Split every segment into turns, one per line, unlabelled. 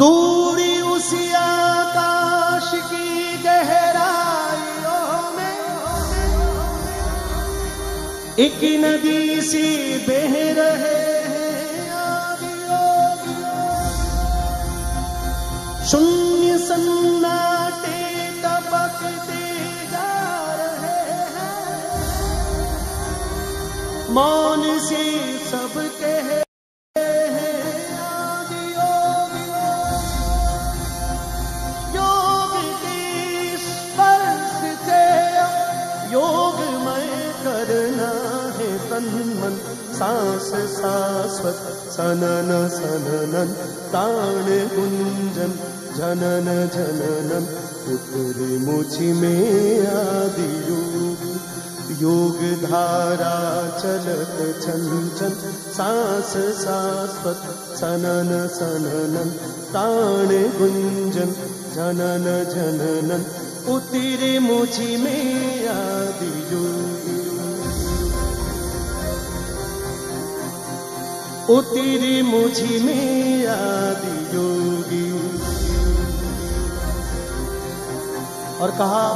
दूरी उसी आकाश की गहराइयों में। एक नदी सी बह रहे शून्य सन्नाटे टपकते जा रहे हैं। मौन से सब कह सन्मन् सास शाश्वत सनन सननन् ताण गुञ्जन् जनन जनन पुत्रिमुचि मे यादियुग योगधारा चलत चञ्चन् सास शाश्वत सनन सननन् ताण गुञ्जन् जनन जनन पुत्री मुझि मे यादियुग योग उतरे मुझमें आदि योगी और कहा,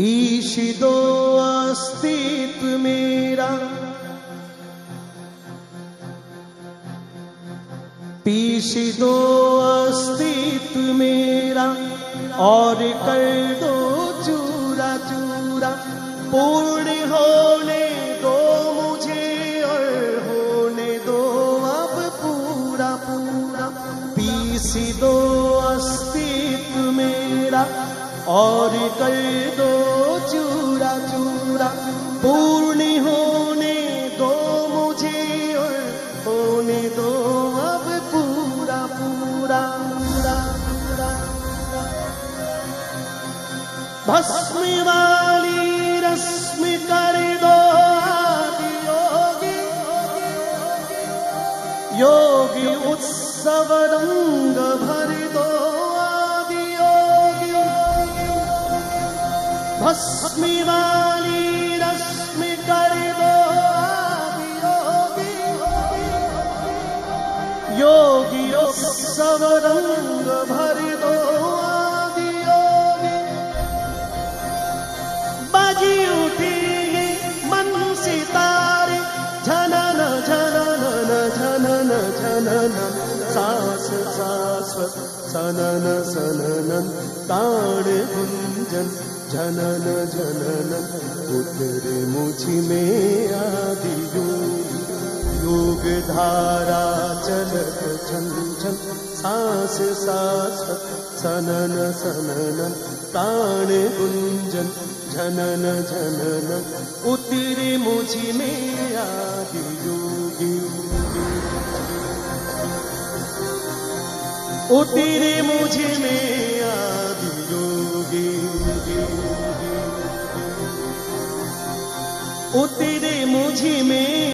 ईशिदो अस्तित्व मेरा, पीशिदो अस्तित्व मेरा, और कर दो पूर्ण होने दो मुझे और होने दो अब पूरा पूरा। पीसी दो अस्तित्व मेरा और कर दो चूरा चूरा। पूर्ण होने दो मुझे और होने दो अब पूरा पूरा पूरा। पूरा भस्म वाली रस्म कर दो आदि योगी योगी उत्सव रंग भर दो आदि योगी भस्म वाली रस्म कर दो आदि योगी योगी उत्सव रंग शाश्वत सनन सननन ताण गुंजन झनन झनन उतरे मुझमें आदि योग धारा चलत छन छन सांस शाश्वत सनन सनन ताण गुंजन झनन झनन उतरे मुझमें आदि योगी। उतरे मुझे में आदि ओ तेरे मुझे में